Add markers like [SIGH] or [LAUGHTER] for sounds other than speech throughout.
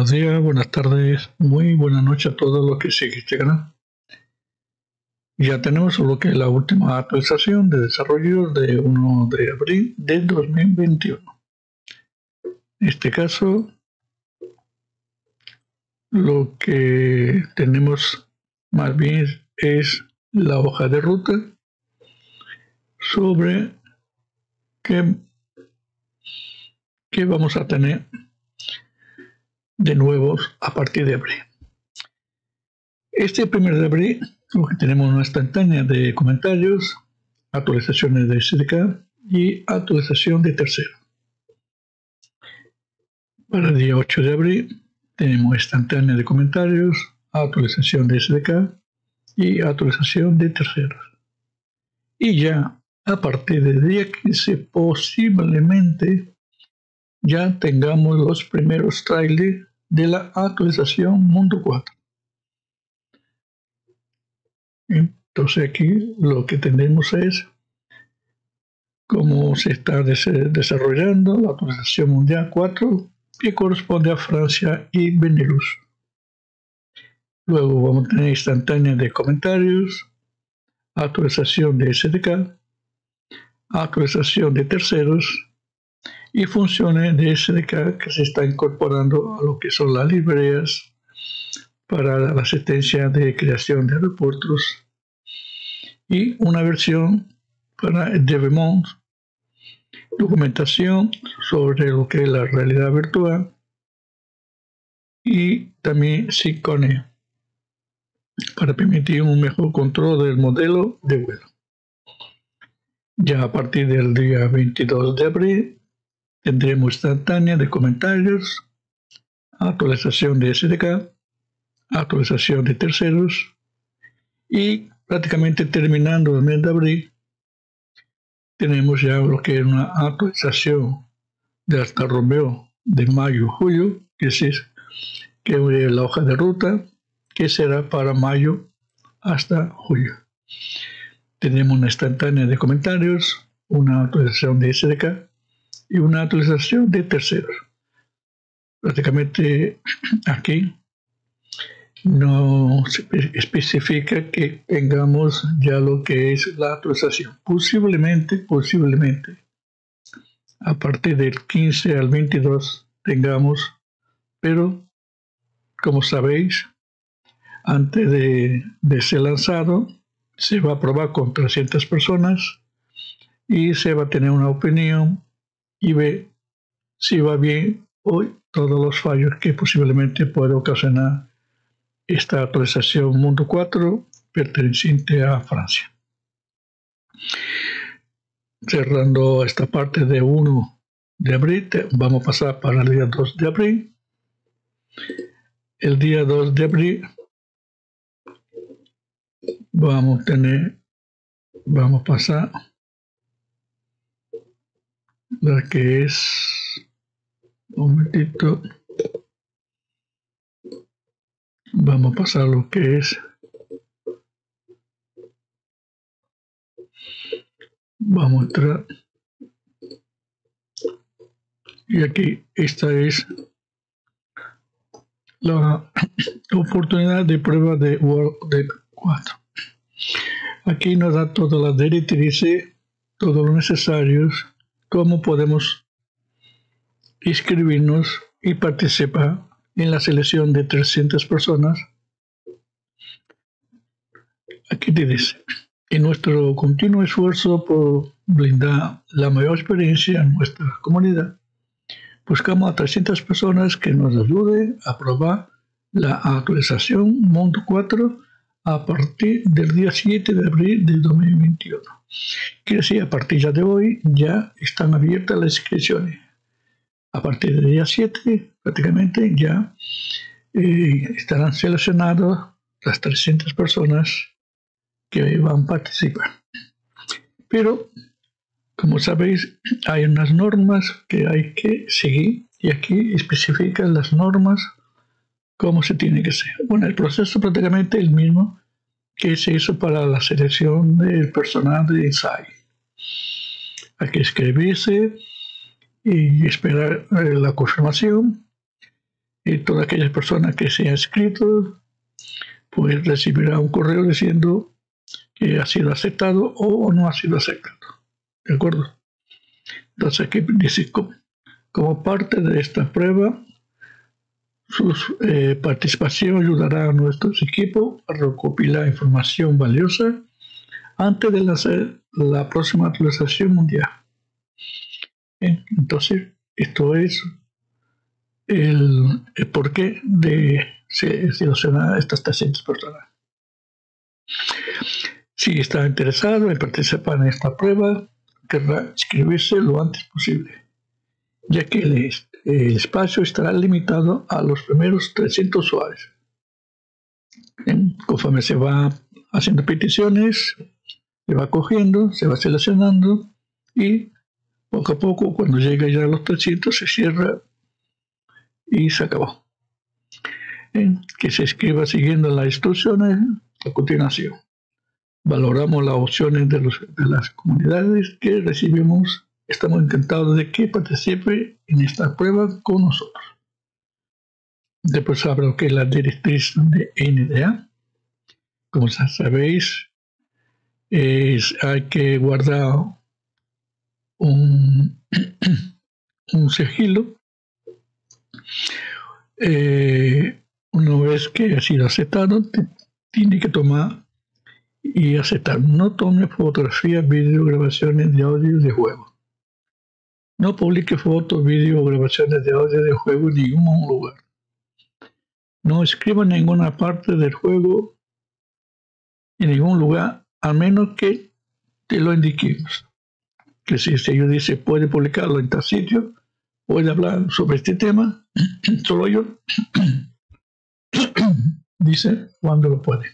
Buenos días, buenas tardes, muy buenas noches a todos los que siguen este canal. Ya tenemos lo que es la última actualización de desarrollo de 1 de abril de 2021. En este caso, lo que tenemos más bien es la hoja de ruta sobre qué, qué vamos a tener de nuevo a partir de abril. Este primer de abril, lo tenemos una instantánea de comentarios, actualizaciones de SDK y actualización de tercero. Para el día 8 de abril tenemos instantánea de comentarios, actualización de SDK y actualización de terceros. Y ya a partir del día 15 posiblemente ya tengamos los primeros trailers de la actualización Mundo 4. Entonces aquí lo que tenemos es cómo se está desarrollando la actualización mundial 4 que corresponde a Francia y Benelux. Luego vamos a tener instantánea de comentarios, actualización de SDK, actualización de terceros y funciones de SDK que se está incorporando a lo que son las librerías para la asistencia de creación de aeropuertos y una versión para DevMont, documentación sobre lo que es la realidad virtual y también SICONE para permitir un mejor control del modelo de vuelo. Ya a partir del día 22 de abril Tendremos instantánea de comentarios, actualización de SDK, actualización de terceros y prácticamente terminando el mes de abril tenemos ya lo que es una actualización de hasta Romeo de mayo-julio, que es, que es la hoja de ruta, que será para mayo hasta julio. Tenemos una instantánea de comentarios, una actualización de SDK y una actualización de terceros. Prácticamente aquí no se especifica que tengamos ya lo que es la actualización. Posiblemente, posiblemente, a partir del 15 al 22 tengamos, pero como sabéis, antes de, de ser lanzado, se va a probar con 300 personas y se va a tener una opinión y ve si va bien hoy todos los fallos que posiblemente puede ocasionar esta actualización Mundo 4 perteneciente a Francia. Cerrando esta parte de 1 de abril, vamos a pasar para el día 2 de abril. El día 2 de abril vamos a tener, vamos a pasar la que es un momentito. Vamos a pasar lo que es. Vamos a entrar. Y aquí esta es la [COUGHS] oportunidad de prueba de Word 4 aquí nos da todas las directrices todos los necesarios cómo podemos inscribirnos y participar en la selección de 300 personas. Aquí te dice, en nuestro continuo esfuerzo por brindar la mayor experiencia en nuestra comunidad, buscamos a 300 personas que nos ayuden a probar la actualización Mundo 4 a partir del día 7 de abril de 2021. Quiere decir, a partir de hoy ya están abiertas las inscripciones. A partir del día 7, prácticamente ya eh, estarán seleccionadas las 300 personas que van a participar. Pero, como sabéis, hay unas normas que hay que seguir y aquí especifican las normas cómo se tiene que hacer. Bueno, el proceso prácticamente el mismo que se hizo para la selección del personal de ensayo. Hay que escribirse y esperar eh, la confirmación y todas aquellas personas que se han escrito pues recibirá un correo diciendo que ha sido aceptado o no ha sido aceptado. ¿De acuerdo? Entonces aquí dice, como, parte de esta prueba, su eh, participación ayudará a nuestros equipos a recopilar información valiosa antes de hacer la próxima actualización mundial. Entonces, esto es el, porqué de seleccionar estas 300 personas. Si está interesado en participar en esta prueba, querrá inscribirse lo antes posible, ya que el, el espacio estará limitado a los primeros 300 usuarios. Conforme se va haciendo peticiones, se va cogiendo, se va seleccionando y poco a poco, cuando llega ya a los 300, se cierra y se acabó. Que se escriba siguiendo las instrucciones a continuación. Valoramos las opciones de, de las comunidades que recibimos. Estamos encantados de que participe en esta prueba con nosotros. Después habrá lo que la directriz de NDA. Como sabéis, es, hay que guardar un, [CLEARS THROAT] un sigilo eh, una vez que ha sido aceptado, tiene que tomar y aceptar. No tome fotografías, video, grabaciones de audio de juego. No publique fotos, video o grabaciones de audio de juego en ningún lugar. No escriba ninguna parte del juego, en ningún lugar, a menos que te lo indiquemos. Que si el señor dice puede publicarlo en tal sitio, puede hablar sobre este tema, [CLEARS THROAT] solo yo, [CLEARS THROAT] dice cuando lo puede.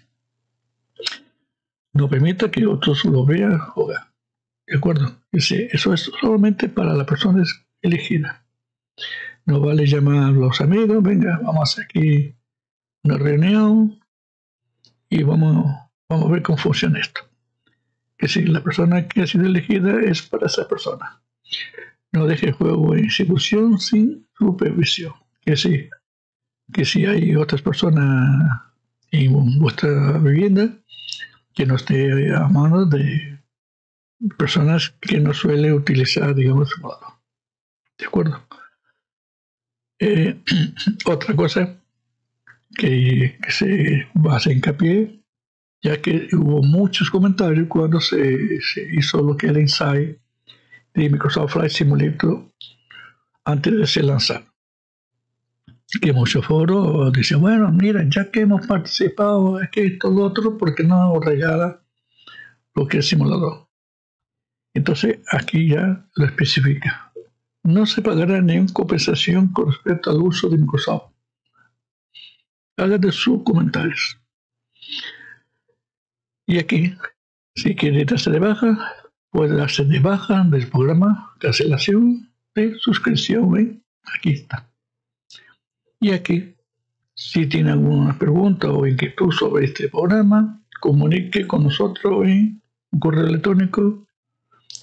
No permita que otros lo vean jugar. ¿De acuerdo? Eso es solamente para la persona elegida. No vale llamar a los amigos, venga, vamos a aquí una reunión y vamos, vamos a ver cómo funciona esto. Que si la persona que ha sido elegida es para esa persona. No deje juego en ejecución sin supervisión. Que si, que si hay otras personas en vuestra vivienda, que no esté a mano de personas que no suele utilizar, digamos, modo. ¿De acuerdo? Eh, [CLEARS THROAT] otra cosa que, se va a hacer hincapié, ya que hubo muchos comentarios cuando se, se hizo lo que era ensayo de Microsoft Flight Simulator antes de ser lanzado. Que muchos foros dicen, bueno, mira, ya que hemos participado, es que esto, lo otro, porque no regala lo que es simulador. Entonces aquí ya lo especifica. No se pagará ninguna compensación con respecto al uso de Microsoft. Haga de sus comentarios. Y aquí, si quiere darse de baja, puede darse de baja del programa, cancelación de suscripción. Aquí está. Y aquí, si tiene alguna pregunta o inquietud sobre este programa, comunique con nosotros en un correo electrónico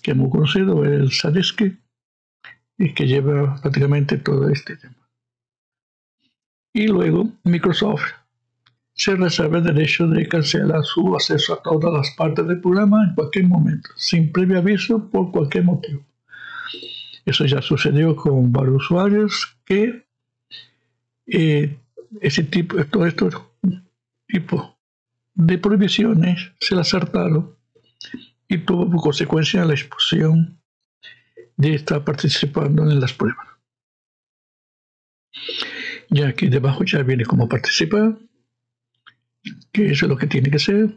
que hemos conocido, el Sadeski, y que lleva prácticamente todo este tema. Y luego Microsoft se reserva el derecho de cancelar su acceso a todas las partes del programa en cualquier momento, sin previo aviso por cualquier motivo. Eso ya sucedió con varios usuarios que eh, ese tipo, todos estos tipos de prohibiciones se las acertaron y tuvo por consecuencia la expulsión de estar participando en las pruebas. Ya aquí debajo ya viene cómo participar, eso es lo que tiene que ser,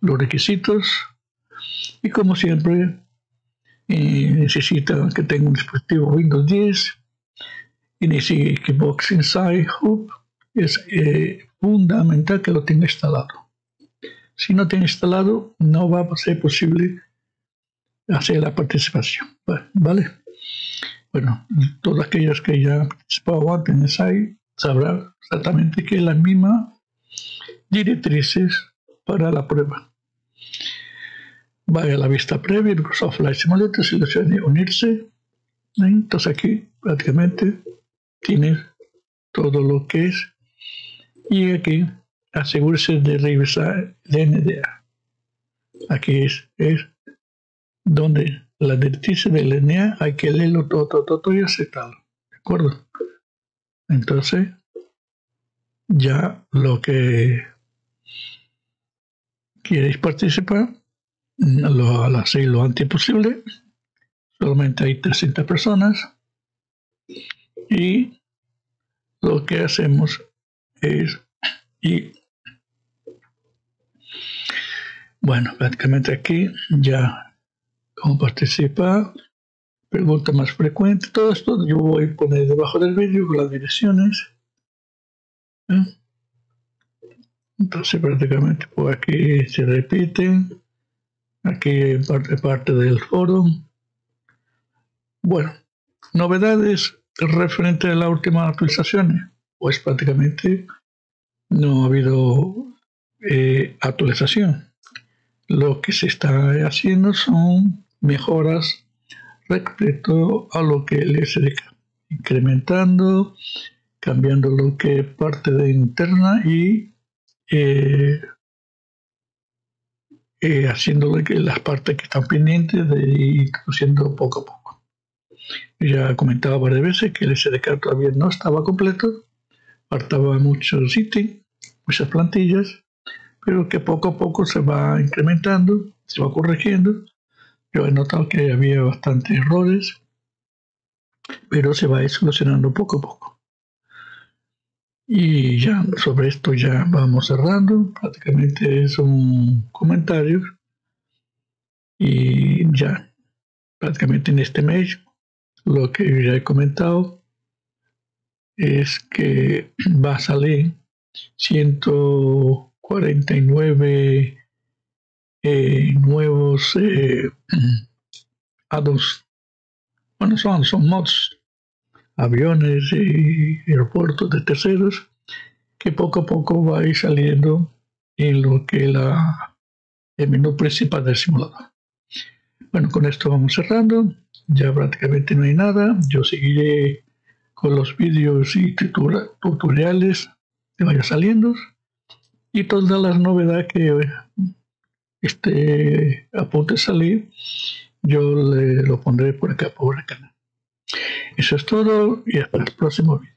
los requisitos, y como siempre, eh, necesita que tenga un dispositivo Windows 10 inicie Xbox Inside Hub, es eh, fundamental que lo tenga instalado. Si no tiene instalado, no va a ser posible hacer la participación. ¿Vale? Bueno, todos aquellos que ya han participado antes en SAI sabrán exactamente que es la misma directrices para la prueba. Vaya a la vista previa, Microsoft Flight Simulator, seleccione unirse. Entonces aquí prácticamente tienes todo lo que es. Y aquí asegúrese de revisar NDA. Aquí es, es donde la directriz del NDA hay que leerlo todo, todo, todo y aceptarlo. ¿De acuerdo? Entonces, ya lo que queréis participar, lo, lo hacéis lo antes posible. Solamente hay 300 personas. Y lo que hacemos es y bueno, prácticamente aquí ya como participa, pregunta más frecuente, todo esto yo voy a poner debajo del vídeo con las direcciones. ¿eh? Entonces prácticamente por aquí se repiten, aquí parte, parte del foro. Bueno, novedades referente a la última actualización, pues prácticamente no ha habido eh, actualización. Lo que se está haciendo son mejoras respecto a lo que el SDK, incrementando, cambiando lo que parte de interna y eh, eh, haciéndole que las partes que están pendientes de introduciendo poco a poco. Ya he comentado varias veces que el SDK todavía no estaba completo, faltaba muchos ítems, muchas plantillas, pero que poco a poco se va incrementando, se va corrigiendo. Yo he notado que había bastantes errores, pero se va solucionando poco a poco. Y ya sobre esto ya vamos cerrando, prácticamente son comentarios y ya prácticamente en este mes lo que ya he comentado es que va a salir 149 eh, nuevos eh, [CLEARS THROAT] Bueno, son, son mods, aviones y aeropuertos de terceros que poco a poco va a ir saliendo en lo que la, el menú principal del simulador. Bueno, con esto vamos cerrando. Ya prácticamente no hay nada. Yo seguiré con los vídeos y tutoriales que vaya saliendo y todas las novedades que esté a punto de salir yo lo pondré por acá por el canal. Eso es todo y hasta el próximo vídeo